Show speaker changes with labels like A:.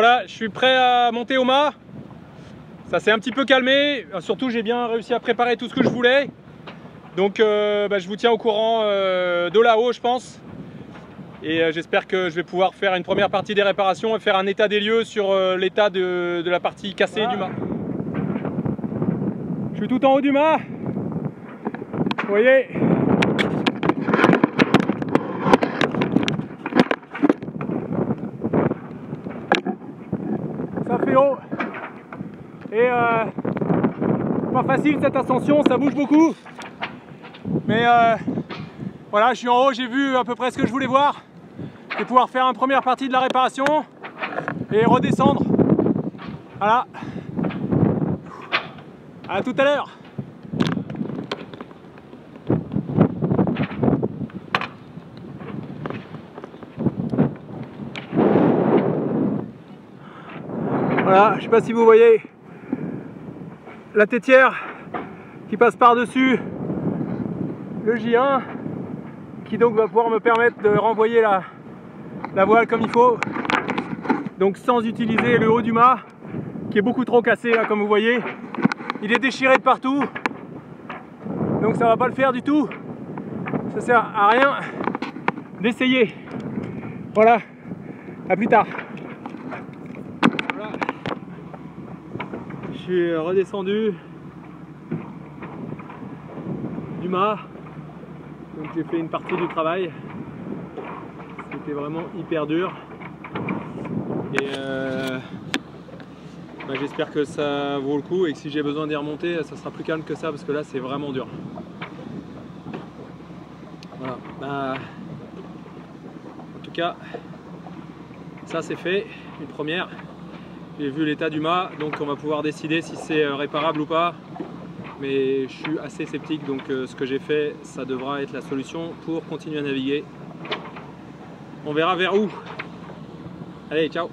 A: voilà, je suis prêt à monter au mât. Ça s'est un petit peu calmé, surtout j'ai bien réussi à préparer tout ce que je voulais. Donc euh, bah, je vous tiens au courant euh, de là-haut je pense. Et euh, j'espère que je vais pouvoir faire une première partie des réparations et faire un état des lieux sur l'état de, la partie cassée du mât. Je suis tout en haut du mât. Vous voyez? Et pas facile cette ascension, ça bouge beaucoup. Mais euh, voilà, je suis en haut, j'ai vu à peu près ce que je voulais voir. Et pouvoir faire une première partie de la réparation et redescendre. Voilà. À tout à l'heure. Voilà, je sais pas si vous voyez la tétière qui passe par-dessus le J1 qui donc va pouvoir me permettre de renvoyer la, voile comme il faut. Donc sans utiliser le haut du mât qui est beaucoup trop cassé là comme vous voyez. Il est déchiré de partout. Donc ça va pas le faire du tout. Ça sert à rien d'essayer. Voilà. À plus tard voilà. je suis redescendu du mât donc j'ai fait une partie du travail. C'était vraiment hyper dur. Et euh, bah, j'espère que ça vaut le coup et que si j'ai besoin d'y remonter, ça sera plus calme que ça parce que là c'est vraiment dur. Voilà. Bah, en tout cas, ça c'est fait, une première. J'ai vu l'état du mât, donc on va pouvoir décider si c'est euh, réparable ou pas. Mais je suis assez sceptique donc euh, ce que j'ai fait ça devra être la solution pour continuer à naviguer. On verra vers où. Allez ciao